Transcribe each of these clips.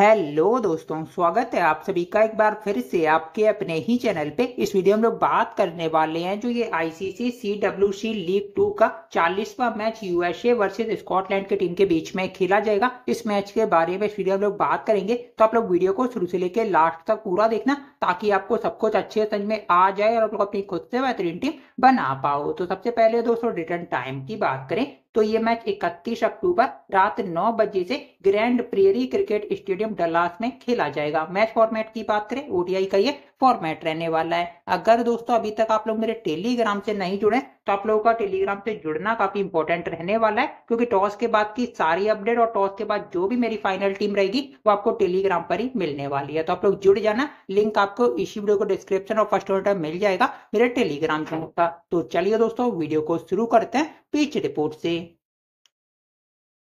Hello दोस्तों, स्वागत है आप सभी का एक बार फिर से आपके अपने ही चैनल पे। इस वीडियो में लोग बात करने वाले हैं जो ये ICC C W C league two का चालीसवा मैच यूएसए वर्सेस स्कॉटलैंड की टीम के बीच में खेला जाएगा। इस मैच के बारे में इस वीडियो में लोग बात करेंगे तो आप लोग वीडियो को शुरू से लेकर लास्ट तक पूरा देखना, ताकि आपको सब कुछ अच्छे समझ में आ जाए और आप लोग अपनी खुद से बेहतरीन टीम बना पाओ। तो सबसे पहले दोस्तों रिटर्न टाइम की बात करें। तो ये मैच 31 अक्टूबर रात 9 बजे से Grand Prairie cricket stadium Dallas में खेला जाएगा। मैच फॉर्मेट की बात करें, ओडीआई का ये फॉर्मेट रहने वाला है। अगर दोस्तों अभी तक आप लोग मेरे टेलीग्राम से नहीं जुड़े तो आप लोगों का टेलीग्राम से जुड़ना काफ़ी इंपॉर्टेंट रहने वाला है, क्योंकि टॉस के बाद की सारी अपडेट और टॉस के बाद जो भी मेरी फाइनल टीम रहेगी, वो आपको टेलीग्राम पर ही मिलने वाली है। तो आप लोग जुड़ जाना लिंक आपको इसी वीडियो को डिस्क्रिप्शन और फ़र्स्ट ऑर्डर मिल जाएगा मेरे टेलीग्राम चैनल का तो चलिए दोस्तों वीडियो को शुरू करते हैं पिच रिपोर्ट से।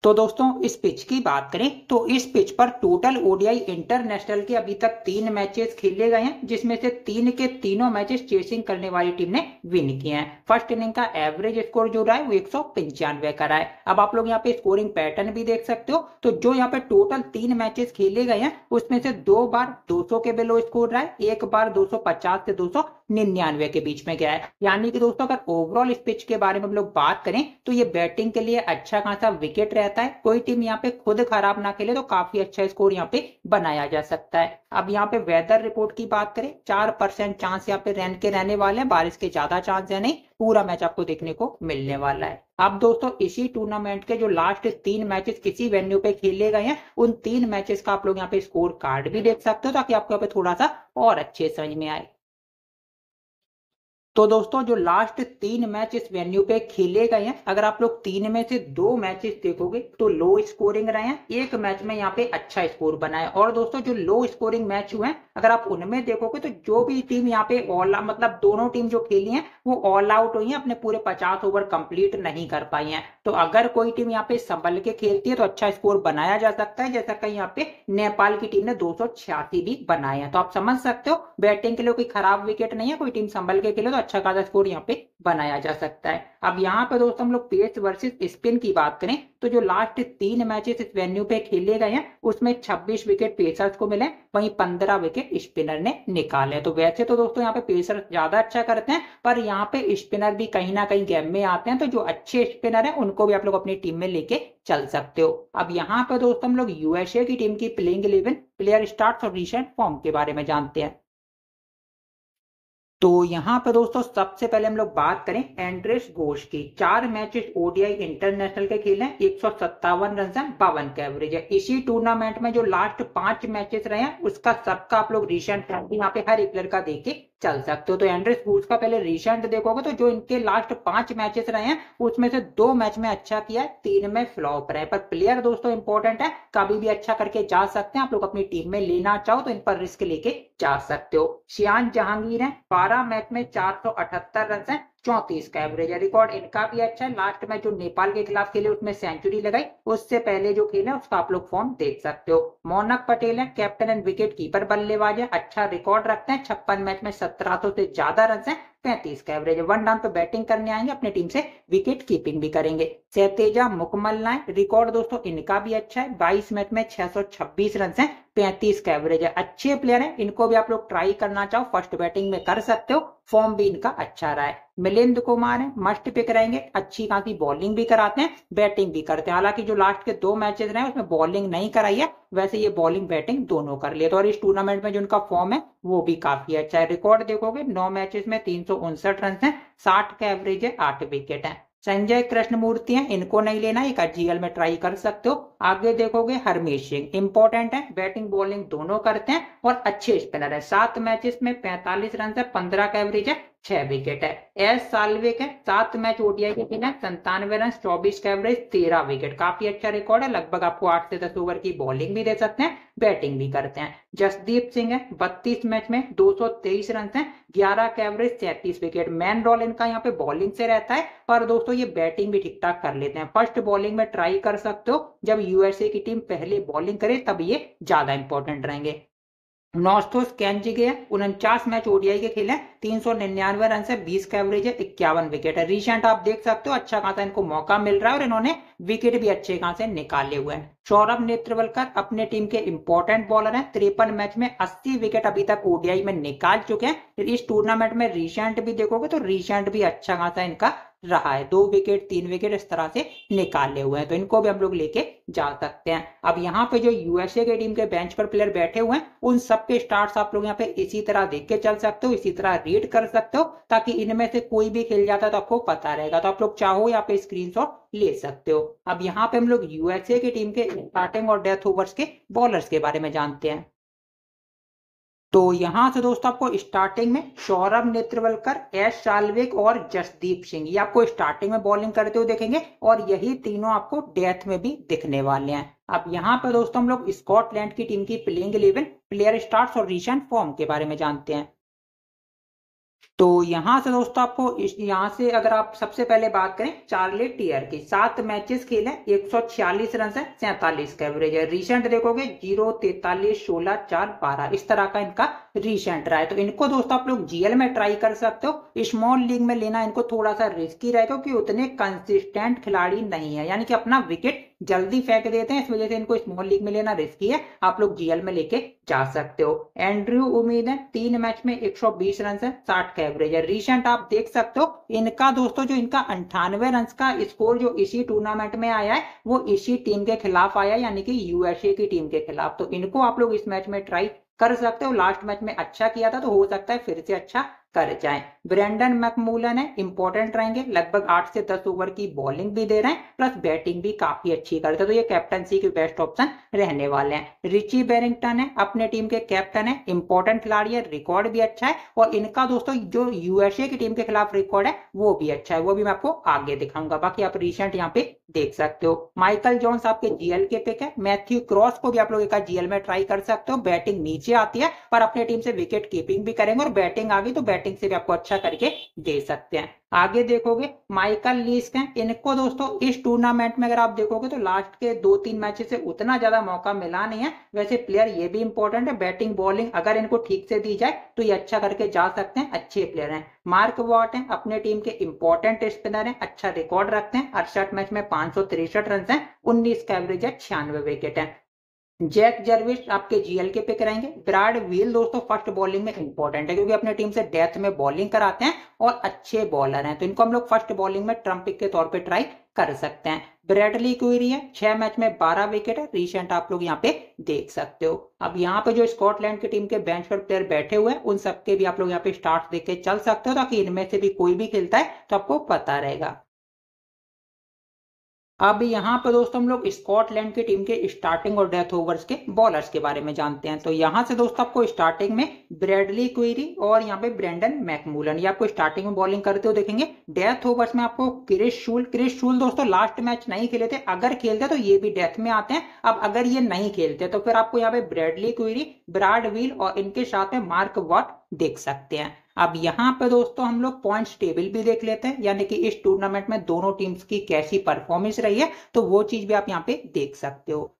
तो दोस्तों, इस पिच की बात करें तो इस पिच पर टोटल ओडीआई इंटरनेशनल के अभी तक तीन मैचेस खेले गए हैं, जिसमें से तीन के तीनों मैचेस चेसिंग करने वाली टीम ने विन किए हैं। फ़र्स्ट इनिंग का एवरेज स्कोर जो रहा है, वो एक सौ पंचानवे का रहा है। अब आप लोग यहाँ पे स्कोरिंग पैटर्न भी देख सकते हो तो जो यहाँ पे टोटल तीन मैचेस खेले गए हैं, उसमें से दो बार दो सौ के बिलो स्कोर रहा है, एक बार दो सौ पचास से दो निन्यानवे के बीच में गया है। यानी कि दोस्तों, अगर ओवरऑल इस पिच के बारे में हम लोग बात करें तो ये बैटिंग के लिए अच्छा खासा विकेट रहता है। कोई टीम यहाँ पे खुद खराब ना खेले तो काफ़ी अच्छा स्कोर यहाँ पे बनाया जा सकता है। अब यहाँ पे वेदर रिपोर्ट की बात करें, चार परसेंट चांस यहाँ पे रन के रहने वाले हैं, बारिश के ज़्यादा चांस है नहीं, पूरा मैच आपको देखने को मिलने वाला है। अब दोस्तों, इसी टूर्नामेंट के जो लास्ट तीन मैचेस किसी वेन्यू पे खेले गए हैं, उन तीन मैचेस का आप लोग यहाँ पे स्कोर कार्ड भी देख सकते हो ताकि आपको यहाँ पे थोड़ा सा और अच्छे समझ में आए। तो दोस्तों, जो लास्ट तीन मैच इस वेन्यू पे खेले गए हैं, अगर आप लोग तीन में से दो मैचेस देखोगे तो लो स्कोरिंग रहे हैं। एक मैच में यहाँ पे अच्छा स्कोर बना है। और दोस्तों, जो लो स्कोरिंग मैच हुए हैं, अगर आप उनमें देखोगे तो जो भी टीम यहाँ पे ऑल मतलब दोनों टीम जो खेली है, वो ऑल आउट हुई है, अपने पूरे पचास ओवर कंप्लीट नहीं कर पाई है। तो अगर कोई टीम यहाँ पे संभल के खेलती है तो अच्छा स्कोर बनाया जा सकता है, जैसा कहीं यहाँ पे नेपाल की टीम ने दो सौ छियासी भी बनाए हैं। तो आप समझ सकते हो, बैटिंग के लिए कोई खराब विकेट नहीं है, कोई टीम संभल के खेले तो अच्छा खासा स्कोर यहाँ पे बनाया जा सकता है। अब यहाँ पे दोस्तों हम लोग पेस वर्सेस स्पिन की बात करें तो जो लास्ट तीन मैचेस इस वेन्यू पे खेले गए हैं, उसमें 26 विकेट पेसर्स को मिले, वहीं 15 विकेट स्पिनर ने निकाले तो वैसे तो दोस्तों यहाँ पे पेसर ज़्यादा अच्छा करते हैं, पर यहाँ पे स्पिनर भी कहीं ना कहीं गेम में आते हैं तो जो अच्छे स्पिनर है, उनको भी आप लोग अपनी टीम में लेके चल सकते हो। अब यहाँ पे दोस्तों हम लोग यूएसए की टीम की प्लेइंग इलेवन प्लेयर स्टार्ट और रिसेंट फॉर्म के बारे में जानते हैं। तो यहाँ पर दोस्तों, सबसे पहले हम लोग बात करें एंड्रेस घोष की। चार मैचेस ओडीआई इंटरनेशनल के खेले हैं, एक सौ सत्तावन रन है, बावन का एवरेज है। इसी टूर्नामेंट में जो लास्ट पाँच मैचेस रहे हैं, उसका सबका आप लोग रिसेंट यहाँ पे हर एक प्लेयर का देखे चल सकते हो। तो एंड्रेस बूस का पहले रिसेंट देखोगे तो जो इनके लास्ट पाँच मैचेस रहे हैं, उसमें से दो मैच में अच्छा किया है, तीन में फ्लॉप रहे पर प्लेयर दोस्तों इंपॉर्टेंट है, कभी भी अच्छा करके जा सकते हैं। आप लोग अपनी टीम में लेना चाहो तो इन पर रिस्क लेके जा सकते हो। शियान जहांगीर है, बारह मैच में चार सौ अठहत्तर रन है। चौतीस का एवरेज है रिकॉर्ड इनका भी अच्छा है। लास्ट में जो नेपाल के खिलाफ खेले, उसमें सेंचुरी लगाई। उससे पहले जो खेले, उसका आप लोग फॉर्म देख सकते हो। मोनक पटेल है कैप्टन एंड विकेट कीपर बल्लेबाज है। अच्छा रिकॉर्ड रखते हैं। छप्पन मैच में सत्रह सौ से ज़्यादा रन है। पैंतीस का एवरेज वन डाउन पे बैटिंग करने आएँगे, अपनी टीम से विकेट कीपिंग भी करेंगे। सहतेजा, मुकमल नाय रिकॉर्ड दोस्तों, इनका भी अच्छा है। बाईस मैच में छह सौ छब्बीस रन है पैंतीस का एवरेज है। अच्छे प्लेयर है, इनको भी आप लोग ट्राई करना चाहो फ़र्स्ट बैटिंग में कर सकते हो फॉर्म भी इनका अच्छा रहा है। मिलिंद कुमार है मस्ट पिक रहेंगे, अच्छी खासी बॉलिंग भी कराते हैं बैटिंग भी करते हैं। हालाँकि जो लास्ट के दो मैचेस रहे उसमें बॉलिंग नहीं कराई है, वैसे ये बॉलिंग बैटिंग दोनों कर लिया तो और इस टूर्नामेंट में जो उनका फॉर्म है वो भी काफ़ी अच्छा है। रिकॉर्ड देखोगे, नौ मैचेस में तीन सौ उनसठ रन है, साठ का एवरेज है, आठ विकेट है। संजय कृष्ण मूर्ति हैं, इनको नहीं लेना, एक जीएल में ट्राई कर सकते हो। आगे देखोगे हरमेश सिंह इंपॉर्टेंट है बैटिंग बॉलिंग दोनों करते हैं और अच्छे स्पिनर है। सात मैचेस में पैंतालीस रन है, पंद्रह का एवरेज है छह विकेट है। एस सालविक है सात मैच ओडीआई के खेले संतानवे रन, चौबीस का एवरेज तेरह विकेट काफ़ी अच्छा रिकॉर्ड है। लगभग आपको आठ से दस ओवर की बॉलिंग भी दे सकते हैं बैटिंग भी करते हैं। जसदीप सिंह है, बत्तीस मैच में दो सौ तेईस रन है, ग्यारह का एवरेज सैंतीस विकेट मैन रोल इनका यहाँ पे बॉलिंग से रहता है और दोस्तों ये बैटिंग भी ठीक ठाक कर लेते हैं। फ़र्स्ट बॉलिंग में ट्राई कर सकते हो। जब यूएसए की टीम पहले बॉलिंग करे, तब ये ज़्यादा इंपॉर्टेंट रहेंगे। नौस्तोस कैंजी के उनचास मैच ओडीआई के खेले, तीन सौ निन्यानवे रन से बीस का एवरेज है इक्यावन विकेट। है रिसेंट आप देख सकते हो अच्छा खासा इनको मौका मिल रहा है और इन्होंने विकेट भी अच्छे खासे निकाले हुए हैं। सौरभ नेत्रवलकर अपने टीम के इंपॉर्टेंट बॉलर हैं। तिरपन मैच में 80 विकेट अभी तक ओडीआई में निकाल चुके हैं। इस टूर्नामेंट में रिसेंट भी देखोगे तो रिसेंट भी अच्छा खासा इनका रहा है। दो विकेट तीन विकेट इस तरह से निकाले हुए हैं। तो इनको भी हम लोग लेके जा सकते हैं। अब यहाँ पे जो यूएसए के टीम के बेंच पर प्लेयर बैठे हुए हैं, उन सबके स्टार्ट आप लोग यहाँ पे इसी तरह देख के चल सकते हो, इसी तरह रीड कर सकते हो, ताकि इनमें से कोई भी खेल जाता है तो आपको पता रहेगा। तो आप लोग चाहो यहाँ पे स्क्रीन ले सकते हो। अब यहाँ पे हम लोग यूएसए की टीम के स्टार्टिंग और डेथ ओवर्स के बॉलर्स के बारे में जानते हैं। तो यहाँ से दोस्तों आपको स्टार्टिंग में सौरभ नेत्रवलकर, एस साल्विक और जसदीप सिंह, ये आपको स्टार्टिंग में बॉलिंग करते हुए देखेंगे और यही तीनों आपको डेथ में भी दिखने वाले हैं। अब यहाँ पर दोस्तों हम लोग स्कॉटलैंड की टीम की प्लेइंग इलेवन प्लेयर स्टार्ट और रिसेंट फॉर्म के बारे में जानते हैं। तो यहाँ से दोस्तों आपको यहाँ से अगर आप सबसे पहले बात करें, चार्ली टीयर की, सात मैचेस खेले, एक सौ छियालीस रन है सैतालीस का एवरेज है। रिसेंट देखोगे, ज़ीरो, तैतालीस, सोलह, चार, बारह, इस तरह का इनका रिसेंट रहा है। तो इनको दोस्तों आप लोग जीएल में ट्राई कर सकते हो। स्मॉल लीग में लेना इनको थोड़ा सा रिस्की रहेगा क्योंकि उतने कंसिस्टेंट खिलाड़ी नहीं है। यानी कि अपना विकेट जल्दी फेंक देते हैं, इस वजह से इनको स्मॉल लीग में लेना रिस्की है। आप लोग जीएल में लेके जा सकते हो। एंड्रयू उम्मीद है, तीन मैच में 120 रन है साठ का एवरेज है रिसेंट आप देख सकते हो, इनका दोस्तों जो इनका अंठानवे रन का स्कोर जो इसी टूर्नामेंट में आया है, वो इसी टीम के खिलाफ आया यानी कि यूएसए की टीम के खिलाफ। तो इनको आप लोग इस मैच में ट्राई कर सकते हो। लास्ट मैच में अच्छा किया था तो हो सकता है फिर से अच्छा। कर जाएँ। ब्रेंडन मैकमूलन है इंपॉर्टेंट रहेंगे। लगभग आठ से दस ओवर की बॉलिंग भी दे रहे हैं प्लस बैटिंग भी काफ़ी अच्छी करते हैं। तो ये कैप्टनसी के बेस्ट ऑप्शन रहने वाले हैं। रिची बेरिंगटन है, अपने टीम के कैप्टन है। इंपॉर्टेंट खिलाड़ी है रिकॉर्ड भी अच्छा है। और इनका दोस्तों, जो यूएसए की टीम के खिलाफ रिकॉर्ड है, वो भी अच्छा है। वो भी मैं आपको आगे दिखाऊँगा। बाकी आप रिसेंट यहाँ पे देख सकते हो। माइकल जॉन्स आपके जीएल के पिक है। मैथ्यू क्रॉस को भी आप लोग एक जीएल में ट्राई कर सकते हो। बैटिंग नीचे आती है, पर अपने टीम से विकेट कीपिंग भी करेंगे। और बैटिंग आ गई तो बैटिंग से भी आपको अच्छा करके दे सकते हैं। आगे देखोगे माइकल लीस्क हैं। इनको दोस्तों, इस टूर्नामेंट में अगर आप देखोगे तो लास्ट के दो तीन मैचेस से उतना ज़्यादा मौका मिला नहीं है। वैसे प्लेयर ये भी इंपॉर्टेंट है बैटिंग बॉलिंग अगर इनको ठीक से दी जाए तो ये अच्छा करके जा सकते हैं, अच्छे प्लेयर हैं। मार्क वॉट हैं, अपने टीम के इंपॉर्टेंट स्पिनर हैं अच्छा रिकॉर्ड रखते हैं। अड़सठ मैच में पाँच रन है, उन्नीस का एवरेज है, छियानवे विकेट है। जैक जर्विस आपके जीएल के पिक रहेंगे ब्राड व्हील दोस्तों, फ़र्स्ट बॉलिंग में इंपॉर्टेंट है, क्योंकि अपने टीम से डेथ में बॉलिंग कराते हैं और अच्छे बॉलर हैं। तो इनको हम लोग फ़र्स्ट बॉलिंग में ट्रंप पिक के तौर पे ट्राई कर सकते हैं। ब्रेडली क्वेरी है? छह मैच में बारह विकेट है। रिसेंट आप लोग यहाँ पे देख सकते हो। अब यहाँ पे जो स्कॉटलैंड की टीम के बेंच पर प्लेयर बैठे हुए हैं, उन सबके भी आप लोग यहाँ पे स्टार्ट देख के चल सकते हो, ताकि इनमें से भी कोई भी खेलता है तो आपको पता रहेगा। अब यहाँ पे दोस्तों हम लोग स्कॉटलैंड की टीम के स्टार्टिंग और डेथ ओवर्स के बॉलर्स के बारे में जानते हैं। तो यहाँ से दोस्तों आपको स्टार्टिंग में ब्रेडली क्वेरी और यहाँ पे ब्रेंडन मैकमूलन, ये आपको स्टार्टिंग में बॉलिंग करते हो देखेंगे। डेथ ओवर्स में आपको क्रिश शूल क्रिश शूल दोस्तों लास्ट मैच नहीं खेले थे। अगर खेलते तो ये भी डेथ में आते हैं। अब अगर ये नहीं खेलते तो फिर आपको यहाँ पे ब्रेडली क्वेरी, ब्राड व्हील और इनके साथ में मार्क वॉट देख सकते हैं। अब यहाँ पे दोस्तों हम लोग पॉइंट्स टेबल भी देख लेते हैं, यानी कि इस टूर्नामेंट में दोनों टीम्स की कैसी परफॉर्मेंस रही है तो वो चीज़ भी आप यहाँ पे देख सकते हो।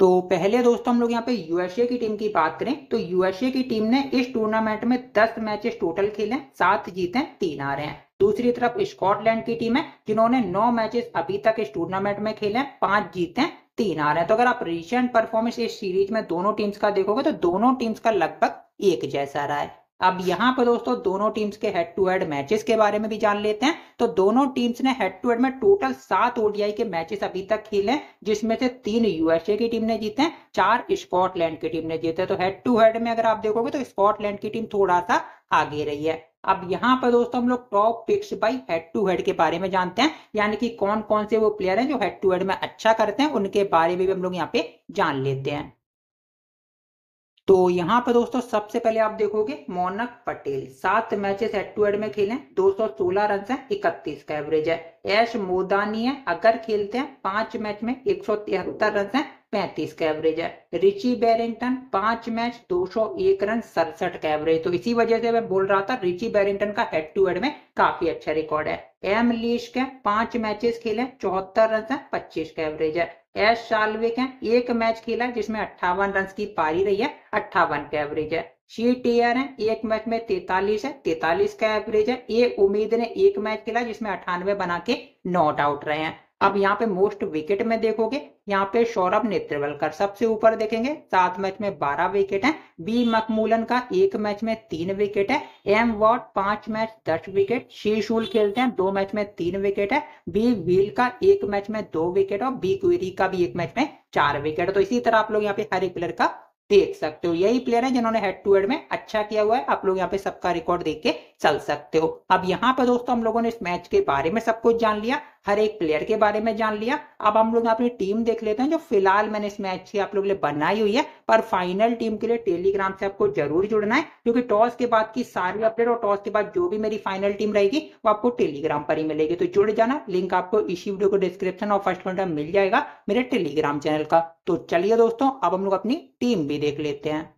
तो पहले दोस्तों हम लोग यहाँ पे यूएसए की टीम की बात करें तो यूएसए की टीम ने इस टूर्नामेंट में 10 मैचेस टोटल खेले सात जीते तीन आ रहे हैं। दूसरी तरफ़ स्कॉटलैंड की टीम है, जिन्होंने नौ मैचेस अभी तक इस टूर्नामेंट में खेले पाँच जीते तीन आ रहे हैं। तो अगर आप रिसेंट परफॉर्मेंस इस सीरीज़ में दोनों टीम्स का देखोगे तो दोनों टीम्स का लगभग एक जैसा रहा है। अब यहाँ पर दोस्तों दोनों टीम्स के हेड टू हेड मैचेस के बारे में भी जान लेते हैं। तो दोनों टीम्स ने हेड टू हेड में टोटल सात ओडीआई के मैचेस अभी तक खेले जिसमें से तीन यूएसए की टीम ने जीते हैं, चार स्कॉटलैंड की टीम ने जीते तो हेड टू हेड में अगर आप देखोगे तो स्कॉटलैंड की टीम थोड़ा सा आगे रही है। अब यहाँ पर दोस्तों हम लोग top picks by head to head के बारे में जानते हैं, यानी कि कौन कौन से वो प्लेयर हैं जो हेड टू हेड में अच्छा करते हैं, उनके बारे में भी हम लोग यहाँ पे जान लेते हैं। तो यहाँ पर दोस्तों सबसे पहले आप देखोगे मोनक पटेल। सात मैचेस हेड टू हेड में खेले 216 रन है, इकतीस का एवरेज है। एश मोदानी है, अगर खेलते हैं, पाँच मैच में एक सौ तिहत्तर रन है पैंतीस का एवरेज है। रिची बैरिंगटन, पाँच मैच 201 रन, सड़सठ का एवरेज तो इसी वजह से मैं बोल रहा था, रिची बैरिंगटन का हेड टू हेड में काफ़ी अच्छा रिकॉर्ड है। एम लीश के पाँच मैचेस खेले चौहत्तर रन है, पच्चीस का एवरेज है। एस शालविक है, एक मैच खेला जिसमें अट्ठावन रन की पारी रही है, अट्ठावन का एवरेज है। शी टीयर है, एक मैच में तैतालीस है, तैतालीस का एवरेज है। ये उम्मीद ने एक मैच खेला, जिसमें अठानवे बना के नॉट आउट रहे हैं। अब यहाँ पे मोस्ट विकेट में देखोगे यहाँ पे सौरभ नेत्रवलकर सबसे ऊपर देखेंगे। सात मैच में बारह विकेट है। बी मकमूलन का एक मैच में तीन विकेट है। एम वॉट पाँच मैच, दस विकेट। शी शूल खेलते हैं, दो मैच में तीन विकेट है। बी व्हील का एक मैच में दो विकेट और बी क्वेरी का भी एक मैच में चार विकेट। तो इसी तरह आप लोग यहाँ पे हर एक प्लेयर का देख सकते हो। यही प्लेयर है जिन्होंने हेड टू हेड में अच्छा किया हुआ है। आप लोग यहाँ पे सबका रिकॉर्ड देख के चल सकते हो। अब यहाँ पे दोस्तों हम लोगों ने इस मैच के बारे में सब कुछ जान लिया। हर एक प्लेयर के बारे में जान लिया। अब हम लोग अपनी टीम देख लेते हैं जो फ़िलहाल मैंने इस मैच की आप लोग बनाई हुई है, पर फाइनल टीम के लिए टेलीग्राम से आपको ज़रूर जुड़ना है, क्योंकि टॉस के बाद की सारी अपडेट और टॉस के बाद जो भी मेरी फाइनल टीम रहेगी, वो आपको टेलीग्राम पर ही मिलेगी। तो जुड़ जाना लिंक आपको इसी वीडियो को डिस्क्रिप्शन और फ़र्स्ट में मिल जाएगा मेरे टेलीग्राम चैनल का। तो चलिए दोस्तों, अब हम लोग अपनी टीम भी देख लेते हैं।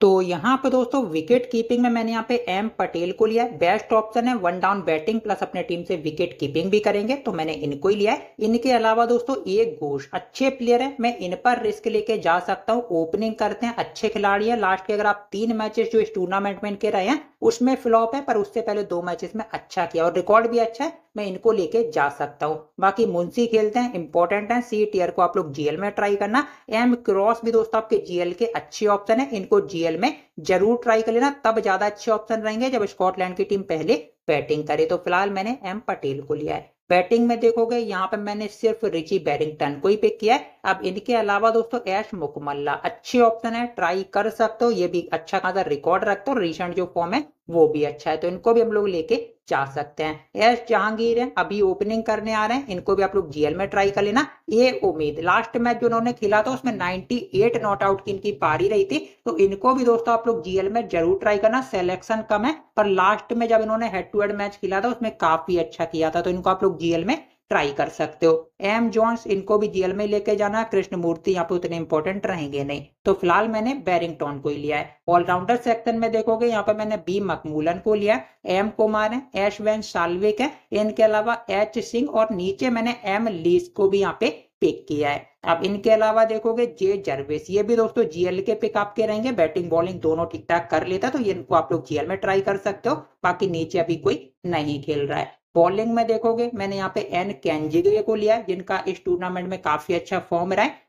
तो यहाँ पे दोस्तों विकेट कीपिंग में मैंने यहाँ पे एम पटेल को लिया है। बेस्ट ऑप्शन है वन डाउन बैटिंग प्लस अपने टीम से विकेट कीपिंग भी करेंगे तो मैंने इनको ही लिया है। इनके अलावा दोस्तों, ये घोष अच्छे प्लेयर है। मैं इन पर रिस्क लेके जा सकता हूँ। ओपनिंग करते हैं, अच्छे खिलाड़ी है। लास्ट के अगर आप तीन मैचेस जो इस टूर्नामेंट में इनके रहे हैं उसमें फ्लॉप है, पर उससे पहले दो मैचेस में अच्छा किया और रिकॉर्ड भी अच्छा है, मैं इनको लेके जा सकता हूँ। बाकी मुंशी खेलते हैं इंपॉर्टेंट है सी टीयर को आप लोग जीएल में ट्राई करना। एम क्रॉस भी दोस्तों आपके जीएल के अच्छे ऑप्शन है, इनको जीएल में ज़रूर ट्राई कर लेना, तब ज़्यादा अच्छे ऑप्शन रहेंगे जब स्कॉटलैंड की टीम पहले बैटिंग करे। तो फ़िलहाल मैंने एम पटेल को लिया है। बैटिंग में देखोगे, यहाँ पे मैंने सिर्फ़ रिची बैरिंगटन को ही पिक किया है। अब इनके अलावा दोस्तों ऐश मुकमल्ला अच्छे ऑप्शन है ट्राई कर सकते हो, ये भी अच्छा खासा रिकॉर्ड रखते हो रिसेंट जो फॉर्म है वो भी अच्छा है तो इनको भी हम लोग लेके जा सकते हैं। एस जहांगीर है, अभी ओपनिंग करने आ रहे हैं, इनको भी आप लोग जीएल में ट्राई कर लेना। ये उम्मीद लास्ट मैच जो उन्होंने खेला था, उसमें 98 नॉट आउट की इनकी पारी रही थी तो इनको भी दोस्तों आप लोग जीएल में ज़रूर ट्राई करना सिलेक्शन कम है, पर लास्ट में जब इन्होंने हेड टू हेड मैच खेला था, उसमें काफ़ी अच्छा किया था तो इनको आप लोग जीएल में ट्राई कर सकते हो। एम जॉन्स इनको भी जीएल में लेके जाना कृष्ण मूर्ति यहाँ पे उतने इंपॉर्टेंट रहेंगे नहीं। तो फ़िलहाल मैंने बैरिंगटॉन को ही लिया है। ऑलराउंडर सेक्शन में देखोगे, यहाँ पे मैंने बी मकमूलन को लिया एम कुमार है एश वैन साल्विक है। इनके अलावा एच सिंह और नीचे मैंने एम लीस को भी यहाँ पे पिक किया है। अब इनके अलावा देखोगे जे जर्विस ये भी दोस्तों जीएल के पिक आपके रहेंगे। बैटिंग बॉलिंग दोनों ठीक ठाक कर लेता तो इनको आप लोग जीएल में ट्राई कर सकते हो। बाकी नीचे अभी कोई नहीं खेल रहा है। बॉलिंग में देखोगे, मैंने यहाँ पे एन कैंजिगे को लिया जिनका इस टूर्नामेंट में काफ़ी अच्छा फॉर्म रहा है।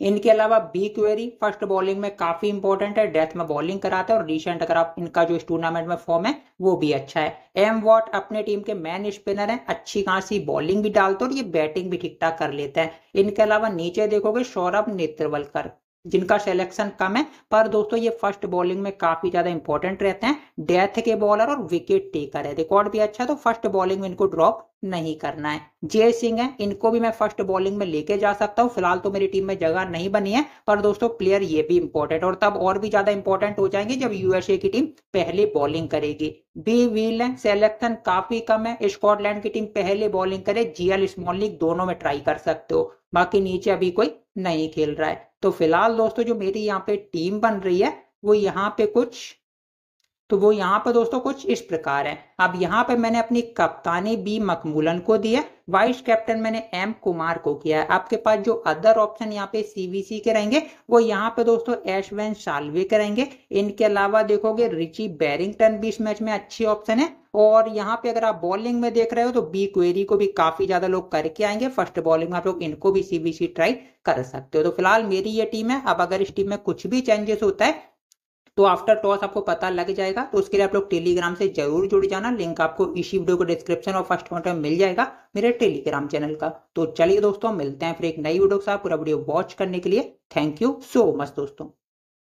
इनके अलावा बी क्वेरी फ़र्स्ट बॉलिंग में काफ़ी इंपॉर्टेंट है डेथ में बॉलिंग कराते हैं और रिसेंट अगर आप इनका जो इस टूर्नामेंट में फॉर्म है, वो भी अच्छा है। एम वॉट अपने टीम के मैन स्पिनर है, अच्छी खासी बॉलिंग भी डालते और ये बैटिंग भी ठीक ठाक कर लेते हैं। इनके अलावा नीचे देखोगे, सौरभ नेत्रवलकर जिनका सिलेक्शन कम है। पर दोस्तों, ये फ़र्स्ट बॉलिंग में काफ़ी ज़्यादा इंपॉर्टेंट रहते हैं। डेथ के बॉलर और विकेट टेकर है। रिकॉर्ड भी अच्छा तो फ़र्स्ट बॉलिंग में इनको ड्रॉप नहीं करना है। जय सिंह है, इनको भी मैं फ़र्स्ट बॉलिंग में लेके जा सकता हूँ। फ़िलहाल तो मेरी टीम में जगह नहीं बनी है, पर दोस्तों प्लेयर ये भी इंपॉर्टेंट और तब और भी ज़्यादा इंपॉर्टेंट हो जाएँगे जब यूएसए की टीम पहले बॉलिंग करेगी। बी व्हील है सेलेक्शन काफ़ी कम है। स्कॉटलैंड की टीम पहले बॉलिंग करे जीएल स्मॉल लीग दोनों में ट्राई कर सकते हो। बाकी नीचे अभी कोई नहीं खेल रहा है। तो फ़िलहाल दोस्तों, जो मेरी यहाँ पे टीम बन रही है, वो यहाँ पे कुछ तो वो यहाँ पे दोस्तों कुछ इस प्रकार है। अब यहाँ पे मैंने अपनी कप्तानी बी मकमूलन को दिया, वाइस कैप्टन मैंने एम कुमार को किया है। आपके पास जो अदर ऑप्शन यहाँ पे सीवीसी के रहेंगे, वो यहाँ पे दोस्तों एशवैन सालवे के रहेंगे। इनके अलावा देखोगे रिची बैरिंगटन भी इस मैच में अच्छी ऑप्शन है। और यहाँ पे अगर आप बॉलिंग में देख रहे हो तो बी क्वेरी को भी काफ़ी ज़्यादा लोग करके आएँगे। फ़र्स्ट बॉलिंग में आप लोग इनको भी सीबीसी ट्राई कर सकते हो। तो फ़िलहाल मेरी ये टीम है। अब अगर इस टीम में कुछ भी चेंजेस होता है तो आफ्टर टॉस आपको पता लग जाएगा तो उसके लिए आप लोग टेलीग्राम से ज़रूर जुड़ जाना। लिंक आपको इसी वीडियो को डिस्क्रिप्शन और फ़र्स्ट कमेंट में मिल जाएगा मेरे टेलीग्राम चैनल का। तो चलिए दोस्तों, मिलते हैं फिर एक नई वीडियो के साथ। पूरा वीडियो वॉच करने के लिए। थैंक यू सो मच दोस्तों।